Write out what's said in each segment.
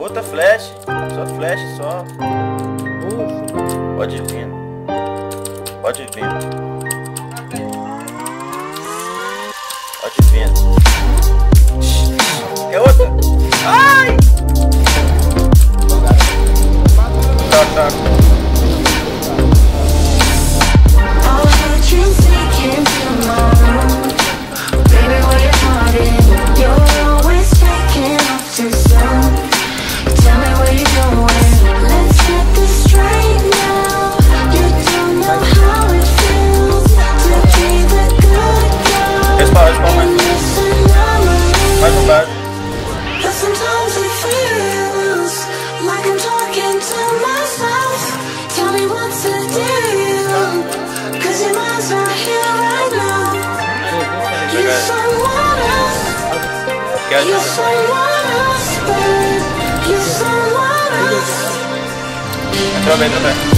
Outra flash, só flash, só. Ufa. Pode vir. Pode vir. Pode vir. Quer é outra? Ai! someone else. Guys, you're someone else, babe. You're someone else. Entrame, entrame.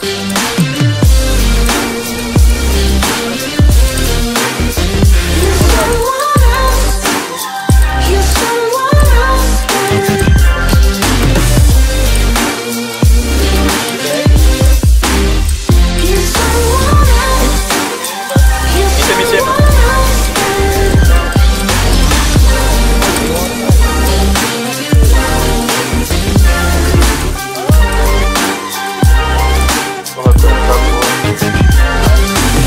do